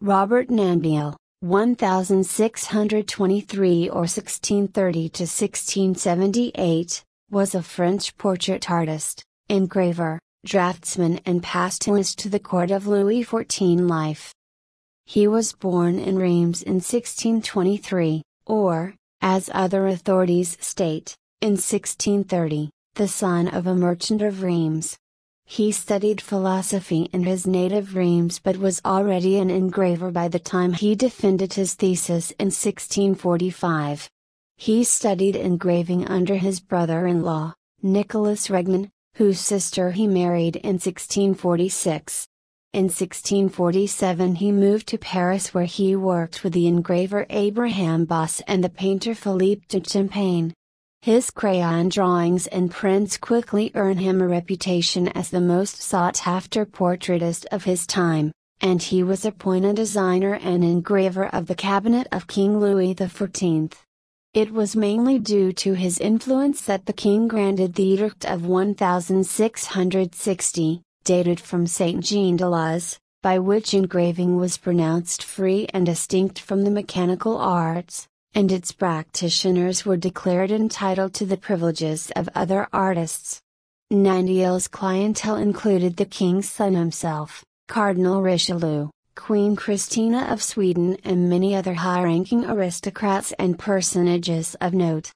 Robert Nanteuil, 1623 or 1630 to 1678, was a French portrait artist, engraver, draftsman and pastelist to the court of Louis XIV life. He was born in Reims in 1623, or, as other authorities state, in 1630, the son of a merchant of Reims. He studied philosophy in his native Reims but was already an engraver by the time he defended his thesis in 1645. He studied engraving under his brother in law, Nicolas Regnesson, whose sister he married in 1646. In 1647 he moved to Paris where he worked with the engraver Abraham Bosse and the painter Philippe de Champaigne. His crayon drawings and prints quickly earn him a reputation as the most sought after portraitist of his time, and he was appointed designer and engraver of the cabinet of King Louis XIV. It was mainly due to his influence that the king granted the Edict of 1660, dated from Saint Jean de Luz, by which engraving was pronounced free and distinct from the mechanical arts, and its practitioners were declared entitled to the privileges of other artists. Nanteuil's clientele included the King Sun himself, Cardinal Richelieu, Queen Christina of Sweden and many other high-ranking aristocrats and personages of note.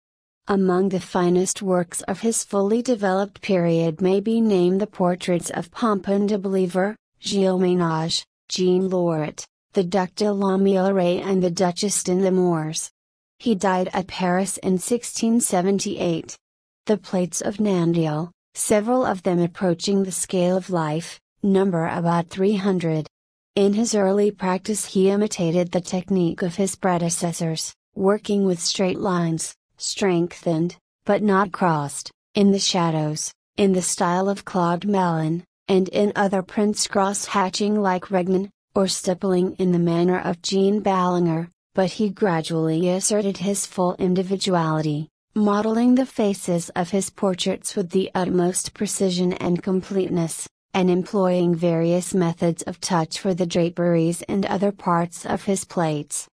Among the finest works of his fully developed period may be named the portraits of Pompone de Bellièvre, Gilles Ménage, Jean Loret, the Duc de la Meilleraye and the Duchess de Nemours. He died at Paris in 1678. The plates of Nanteuil, several of them approaching the scale of life, number about 300. In his early practice he imitated the technique of his predecessors, working with straight lines, strengthened, but not crossed, in the shadows, in the style of Claude Mellan, and in other prints cross-hatching like Regnesson, or stippling in the manner of Jean Boulanger, but he gradually asserted his full individuality, modeling the faces of his portraits with the utmost precision and completeness, and employing various methods of touch for the draperies and other parts of his plates.